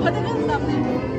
Hadi kızım.